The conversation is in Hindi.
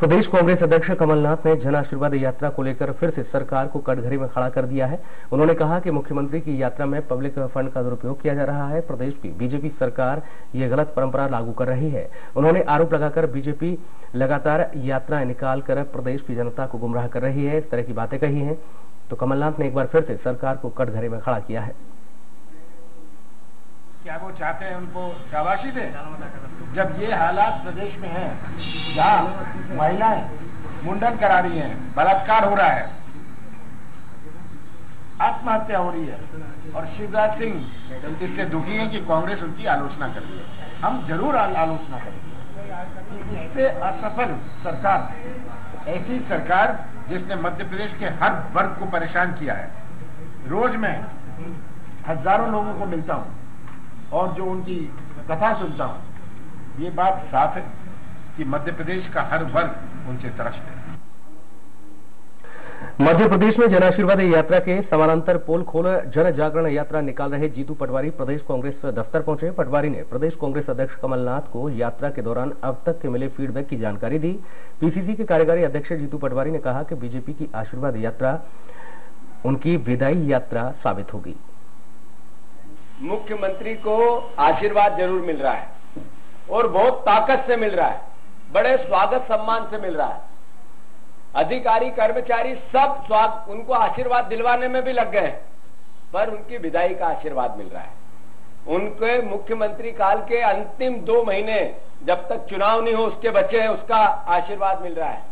प्रदेश कांग्रेस अध्यक्ष कमलनाथ ने जन आशीर्वाद यात्रा को लेकर फिर से सरकार को कटघरे में खड़ा कर दिया है। उन्होंने कहा कि मुख्यमंत्री की यात्रा में पब्लिक फंड का दुरुपयोग किया जा रहा है। प्रदेश की बीजेपी सरकार ये गलत परंपरा लागू कर रही है। उन्होंने आरोप लगाकर बीजेपी लगातार यात्राएँ निकाल कर प्रदेश की जनता को गुमराह कर रही है। इस तरह की बातें कही है। तो कमलनाथ ने एक बार फिर से सरकार को कटघरे में खड़ा किया है। क्या वो चाहते हैं उनको शाबाशी दे? जब ये हालात प्रदेश में हैं, जहाँ महिलाएँ मुंडन करा रही हैं, बलात्कार हो रहा है, आत्महत्या हो रही है, और शिवराज सिंह इससे दुखी है कि कांग्रेस उनकी आलोचना कर रही है। हम ज़रूर आलोचना करेंगे। इससे असफल सरकार, ऐसी सरकार जिसने मध्य प्रदेश के हर वर्ग को परेशान किया है। रोज मैं हज़ारों लोगों को मिलता हूँ और जो उनकी कथा सुनता हूँ। ये बात साफ़ है कि मध्य प्रदेश का हर वर्ग उनसे तरसते है। मध्य प्रदेश में जन आशीर्वाद यात्रा के समानांतर पोल खोल जन जागरण यात्रा निकाल रहे जीतू पटवारी प्रदेश कांग्रेस दफ्तर पहुँचे। पटवारी ने प्रदेश कांग्रेस अध्यक्ष कमलनाथ को यात्रा के दौरान अब तक के मिले फीडबैक की जानकारी दी। पीसीसी के कार्यकारी अध्यक्ष जीतू पटवारी ने कहा कि बीजेपी की आशीर्वाद यात्रा उनकी विदाई यात्रा साबित होगी। मुख्यमंत्री को आशीर्वाद ज़रूर मिल रहा है। और बहुत ताकत से मिल रहा है। बड़े स्वागत सम्मान से मिल रहा है। अधिकारी, कर्मचारी सब स्वागत उनको आशीर्वाद दिलवाने में भी लग गए हैं। पर उनकी विदाई का आशीर्वाद मिल रहा है। उनके मुख्यमंत्री काल के अंतिम दो महीने जब तक चुनाव नहीं हो, उसके बचे हैं, उसका आशीर्वाद मिल रहा है।